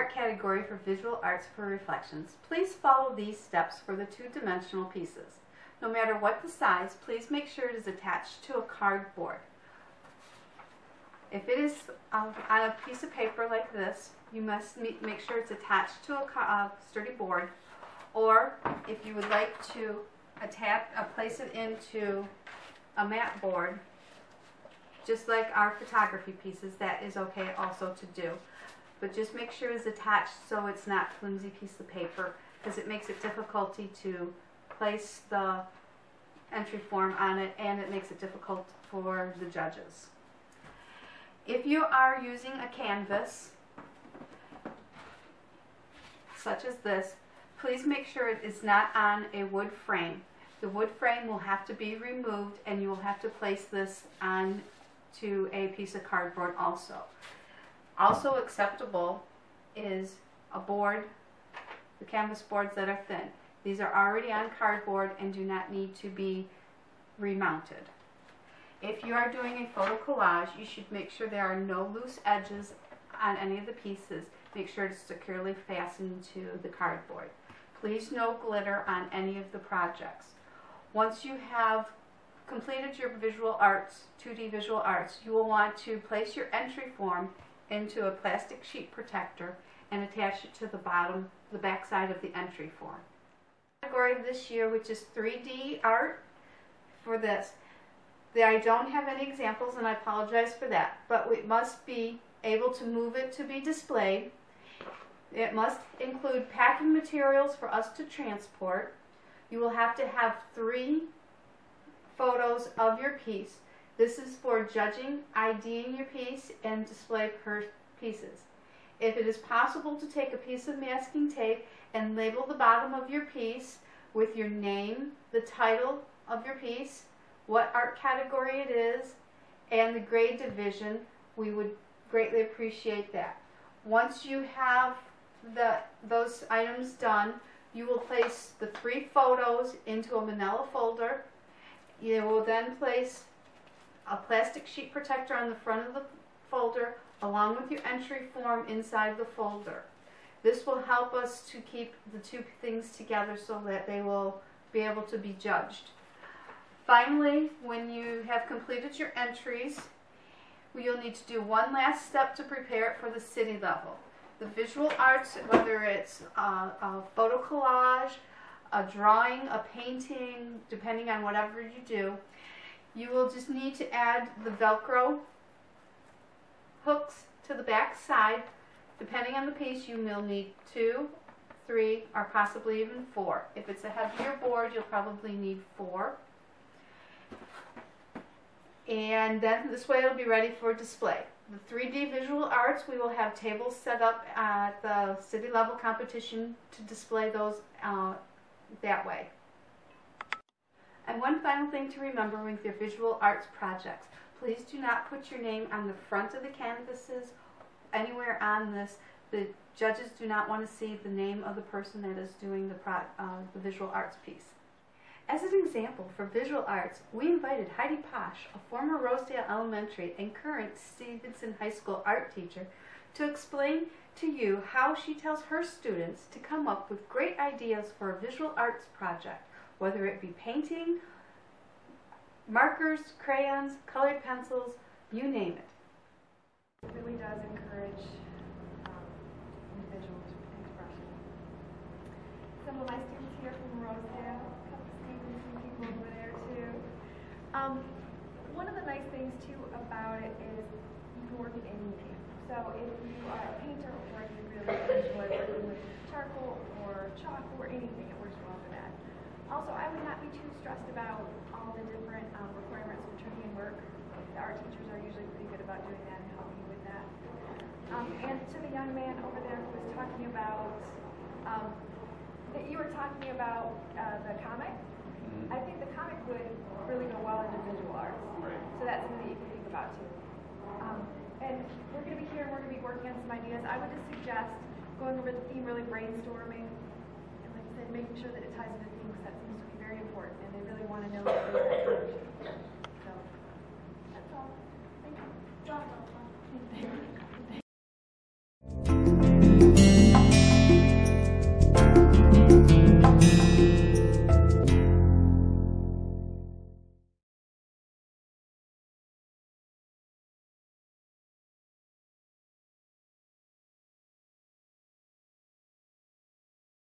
category for visual arts for reflections, please follow these steps for the two-dimensional pieces. No matter what the size, please make sure it is attached to a cardboard. If it is um, on a piece of paper like this, you must make sure it's attached to a sturdy board. Or if you would like to attach, uh, place it into a mat board, just like our photography pieces, that is okay also to do. But just make sure it's attached so it's not flimsy piece of paper because it makes it difficulty to place the entry form on it and it makes it difficult for the judges. If you are using a canvas, such as this, please make sure it is not on a wood frame. The wood frame will have to be removed and you will have to place this on to a piece of cardboard also. Also acceptable is a board, the canvas boards that are thin. These are already on cardboard and do not need to be remounted. If you are doing a photo collage, you should make sure there are no loose edges on any of the pieces. Make sure it's securely fastened to the cardboard. Please no glitter on any of the projects. Once you have completed your visual arts, 2D visual arts, you will want to place your entry form into a plastic sheet protector and attach it to the bottom, the back side of the entry form. Category this year, which is 3D art, for this. I don't have any examples and I apologize for that, but we must be able to move it to be displayed. It must include packing materials for us to transport. You will have to have three photos of your piece. This is for judging, IDing your piece, and display per pieces. If it is possible to take a piece of masking tape and label the bottom of your piece with your name, the title of your piece, what art category it is, and the grade division, we would greatly appreciate that. Once you have the, those items done, you will place the three photos into a manila folder. You will then place a plastic sheet protector on the front of the folder along with your entry form inside the folder. This will help us to keep the two things together so that they will be able to be judged. Finally, when you have completed your entries, you'll need to do one last step to prepare it for the city level. The visual arts, whether it's a, a photo collage, a drawing, a painting, depending on whatever you do, you will just need to add the Velcro hooks to the back side. Depending on the piece, you will need two, three, or possibly even four. If it's a heavier board, you'll probably need four and then this way it'll be ready for display. The 3D visual arts, we will have tables set up at the city level competition to display those uh, that way. And one final thing to remember with your visual arts projects, please do not put your name on the front of the canvases, anywhere on this. The judges do not want to see the name of the person that is doing the, pro, uh, the visual arts piece. As an example for visual arts, we invited Heidi Posh, a former Rosedale Elementary and current Stevenson High School art teacher, to explain to you how she tells her students to come up with great ideas for a visual arts project, whether it be painting, markers, crayons, colored pencils, you name it. It really does encourage um, individual expression. Some of my students here from Rosedale a couple of students and people over there too. Um, one of the nice things too about it is you can work it anything. So if you are a painter or you really enjoy working with charcoal or chalk or anything, it works. Also, I would not be too stressed about all the different um, requirements for turning in work. Our teachers are usually pretty good about doing that and helping you with that. Um, and to the young man over there who was talking about, um, that you were talking about uh, the comic, I think the comic would really go well into visual arts. Right. So that's something that you can think about too. Um, and we're going to be here and we're going to be working on some ideas. I would just suggest going over the theme, really brainstorming, making sure that it ties into things that seems to be very important, and they really want to know. What so that's all. Thank you.